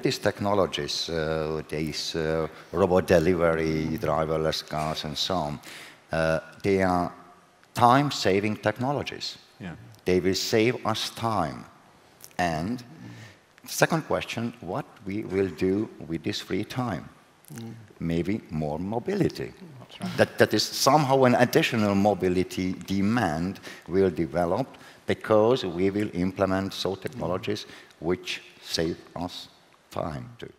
technologies, uh, these uh, robot delivery, driverless cars, and so on, uh, they are time-saving technologies. Yeah. They will save us time. And second question, what we will do with this free time? Mm. Maybe more mobility. Right. That, that is somehow an additional mobility demand will develop because we will implement so technologies which save us time too.